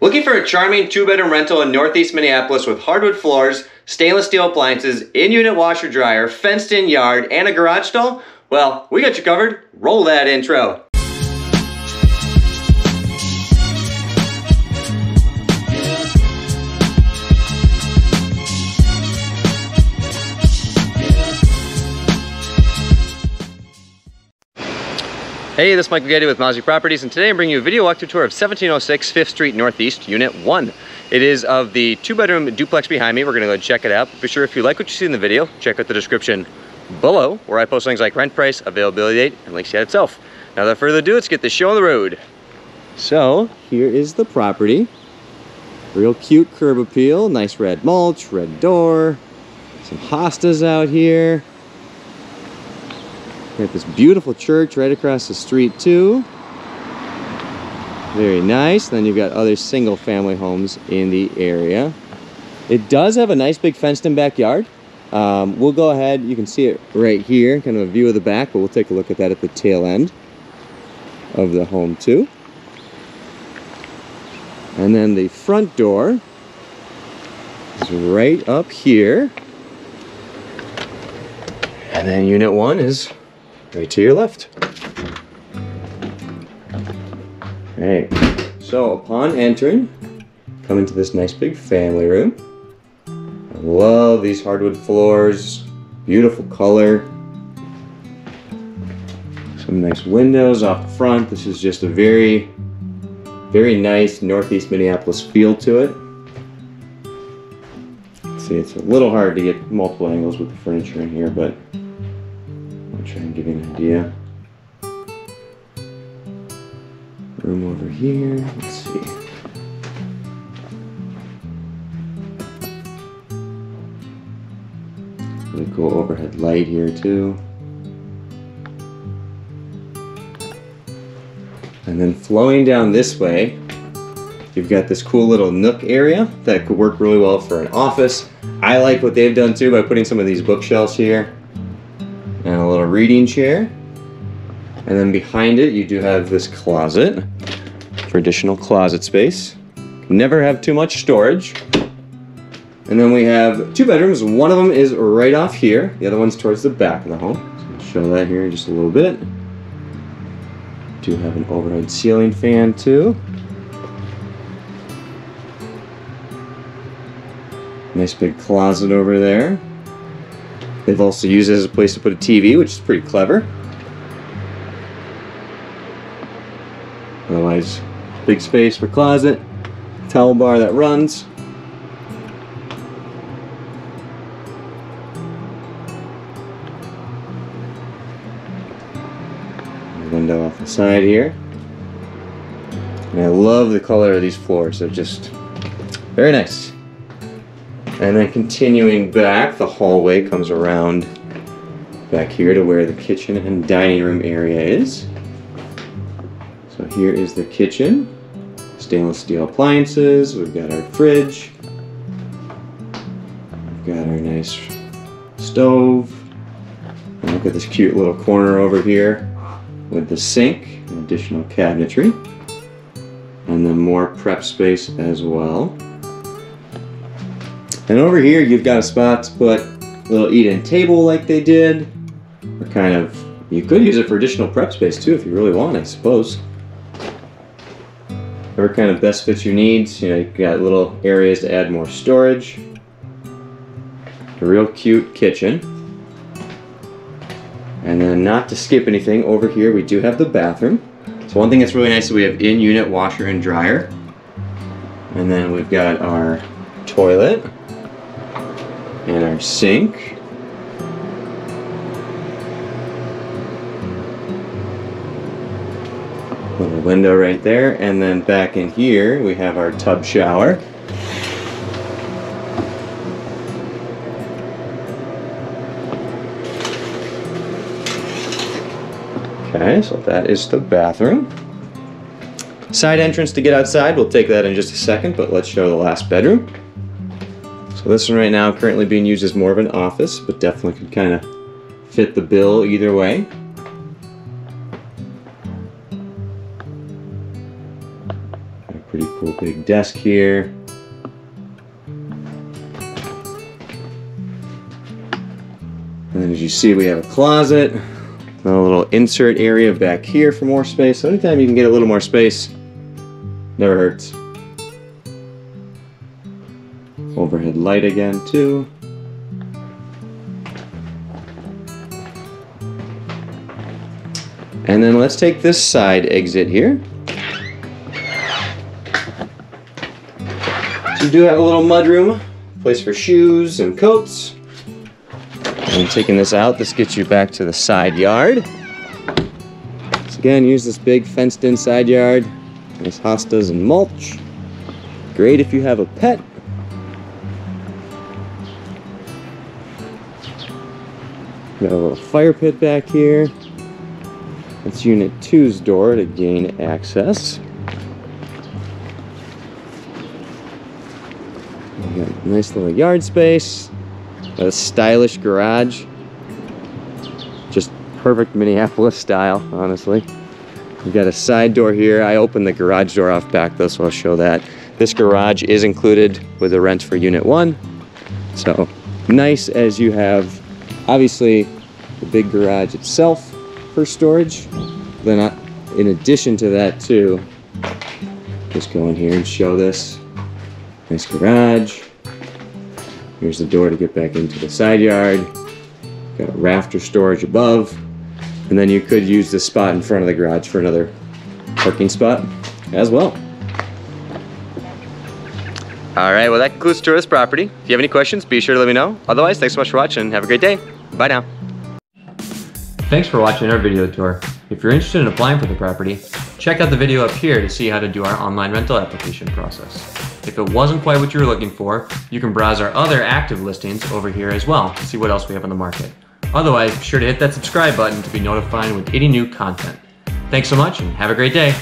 Looking for a charming two bedroom rental in Northeast Minneapolis with hardwood floors, stainless steel appliances, in unit washer dryer, fenced in yard, and a garage stall? Well, we got you covered. Roll that intro. Hey, this is Mike Getty with Mauzy Properties, and today I'm bringing you a video walkthrough tour of 1706 5th Street Northeast, Unit 1. It is of the two-bedroom duplex behind me. We're gonna go check it out. Be sure if you like what you see in the video, check out the description below, where I post things like rent price, availability date, and links to it itself. Now, without further ado, let's get this show on the road. So, here is the property. Real cute curb appeal, nice red mulch, red door, some hostas out here. We got this beautiful church right across the street too. Very nice. Then you've got other single family homes in the area. It does have a nice big fenced in backyard. Um, we'll go ahead, you can see it right here, kind of a view of the back, but we'll take a look at that at the tail end of the home too. And then the front door is right up here. And then unit one is right to your left. All right. So upon entering, come into this nice big family room. I love these hardwood floors, beautiful color. Some nice windows off the front. This is just a very, very nice Northeast Minneapolis feel to it. See, it's a little hard to get multiple angles with the furniture in here, but give you an idea. Room over here. Let's see. Really cool overhead light here too. And then flowing down this way, you've got this cool little nook area that could work really well for an office. I like what they've done too by putting some of these bookshelves here reading chair. And then behind it, you do have this closet for additional closet space. Never have too much storage. And then we have two bedrooms. One of them is right off here. The other one's towards the back of the home. So show that here in just a little bit. Do have an overhead ceiling fan too. Nice big closet over there. They've also used it as a place to put a TV, which is pretty clever. Otherwise, big space for closet, towel bar that runs. Window off the side here. And I love the color of these floors. They're just very nice. And then continuing back, the hallway comes around back here to where the kitchen and dining room area is. So here is the kitchen. Stainless steel appliances. We've got our fridge. We've got our nice stove. And look at this cute little corner over here with the sink and additional cabinetry. And then more prep space as well. And over here, you've got a spot to put a little eat-in table like they did. Or kind of, you could use it for additional prep space too if you really want, I suppose. Whatever kind of best fits your needs. You know, you've got little areas to add more storage. A real cute kitchen. And then not to skip anything, over here we do have the bathroom. So one thing that's really nice is we have in-unit washer and dryer. And then we've got our toilet sink. Little window right there, and then back in here we have our tub shower. Okay, so that is the bathroom. Side entrance to get outside, we'll take that in just a second, but let's show the last bedroom. So this one right now currently being used as more of an office, but definitely could kind of fit the bill either way. A pretty cool big desk here. And then as you see, we have a closet, a little insert area back here for more space. So anytime you can get a little more space, never hurts. Overhead light again too. And then let's take this side exit here. So you do have a little mudroom, place for shoes and coats. And taking this out, this gets you back to the side yard. So again, use this big fenced in side yard. Nice hostas and mulch. Great if you have a pet. Got a little fire pit back here. That's unit two's door to gain access. We got a nice little yard space. Got a stylish garage. Just perfect Minneapolis style, honestly. We've got a side door here. I opened the garage door off back though, so I'll show that. This garage is included with the rent for unit one. So nice as you have, obviously, the big garage itself for storage. Then I, in addition to that too, just go in here and show this. Nice garage. Here's the door to get back into the side yard. Got rafter storage above. And then you could use this spot in front of the garage for another parking spot as well. All right, well that concludes tourist property. If you have any questions, be sure to let me know. Otherwise, thanks so much for watching have a great day. Bye now. Thanks for watching our video tour. If you're interested in applying for the property, check out the video up here to see how to do our online rental application process. If it wasn't quite what you were looking for, you can browse our other active listings over here as well to see what else we have on the market. Otherwise, be sure to hit that subscribe button to be notified with any new content. Thanks so much and have a great day.